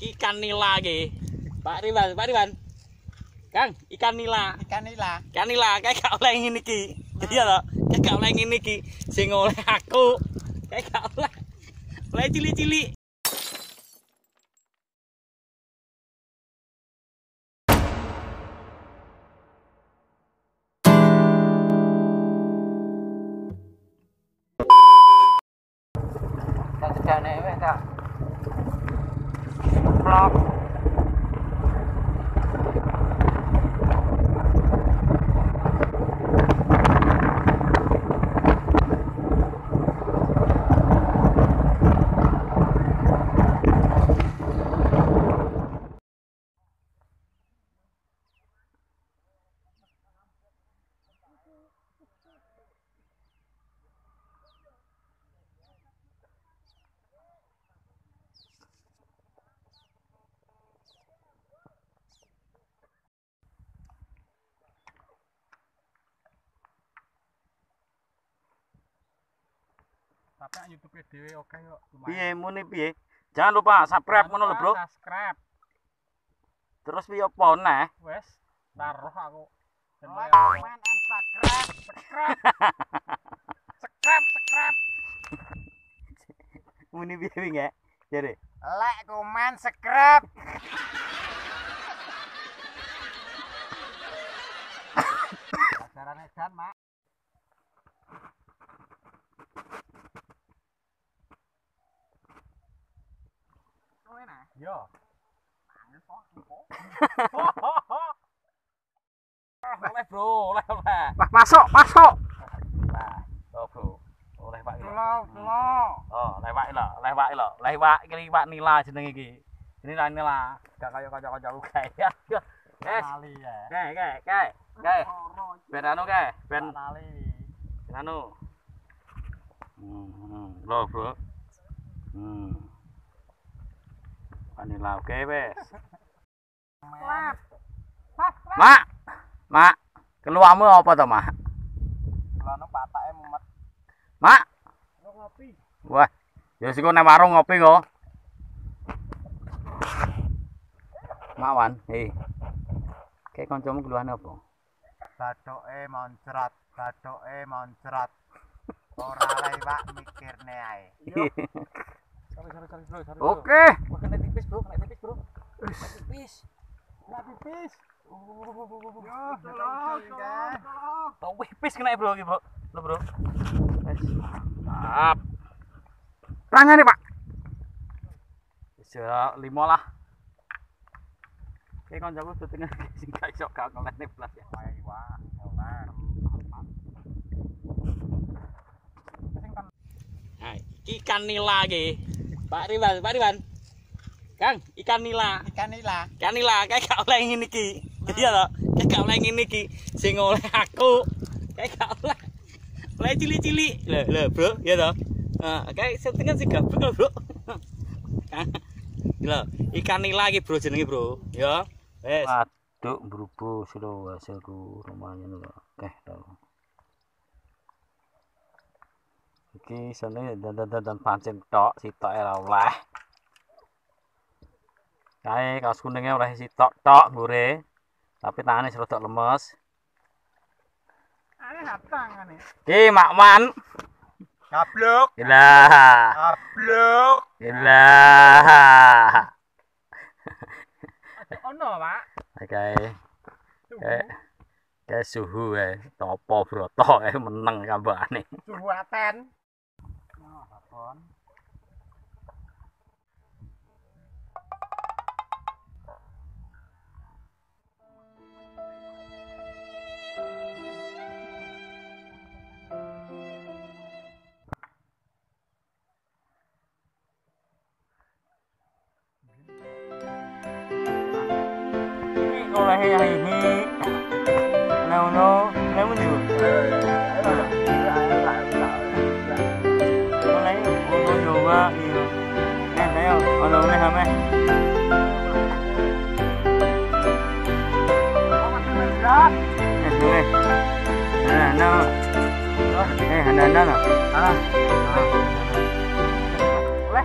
ikan nila iki. Pak Riwan, Pak Riwan. Kang, ikan nila. Ikan nila. Ikan nila kayak gak oleh ngene iki. Iya toh? Kayak gak oleh ngene iki. Sing oleh aku. Kayak gak oleh. Oleh sedane wis tak. rock. Tapi nang YouTube dhewe oke kok. Piye muni piye? Jangan lupa subscribe ngono lho, Bro. Subscribe. Terus piye apa neh? Wes, taruh aku. Like, comment, and subscribe. subscribe. subscribe, subscribe. Muni piye wingi? Jare. Like, comment, subscribe. Acarane dan, Mak. Iku. Oleh, Bro. Oleh, oleh. Masuk, masuk. Oh, Bro. Oleh Pak lewak lho. Lewak iki lewak nila jeneng iki. Ini lah nila. Gak kaya kanca-kancaku kae. Guys, Lali ya. kae, kae, kae. Kae. Ben anu kae, ben ben anu. Hmm, lho, Bro. Hmm. Vanila oke wes. Lap. Mak. Mak, keluarmu apa to, Mak? Lono patake mumet. Mak. Ngopi. Wah, ya sik nang warung ngopi kok. Mak wan, hei. Kayak kancamu keluarnya apa? Bathoke moncrat, bathoke moncrat. Ora lewat mikirne ae. Oke. Kena tipis, Bro. Kena tipis, Bro. Tipis. tipis. Tipis. tipis. Tipis. tipis kena Tipis. Tipis. Bro. Lo, Bro. Tipis. Tipis. Pak. Tipis. lima lah. Oke, Tipis. jago Tipis. Tipis. Tipis. Tipis. Tipis. Tipis. Tipis. ya. Tipis. Tipis. Tipis. ikan nila Tipis Pak Riwan, Pak Riwan. Kang, ikan nila. Ikan nila. Ikan nila kayak gak oleh ngene iki. Iya toh? Kayak gak oleh ngene iki. Sing oleh aku. Kayak gak oleh. Oleh cilik-cilik. Lho, lho, Bro, ya toh? Nah, kayak syutingan sih gabung Bro. Lho, ikan nila iki, Bro, jenenge, Bro. Ya. Wes. Waduh, berubah sudah hasilku lumayan lho. Oke, tau. Iki sene dan pancing tok, sitok ora oleh. Kae kaos kuningnya oleh sitok tok gure. Tapi tangane serodok lemes. Ane hatang ane. Ki makman. Gablok, Gila. gablok. Gila. Ono, Pak. Kae kae kae suhu eh topo broto eh meneng kambane. Suwaten. Oh, phón Hey, hey, hey. No, no, no, no. em mà mày Nè xuống đây Nè nó. Nè hành lên đó nè. Hả Hả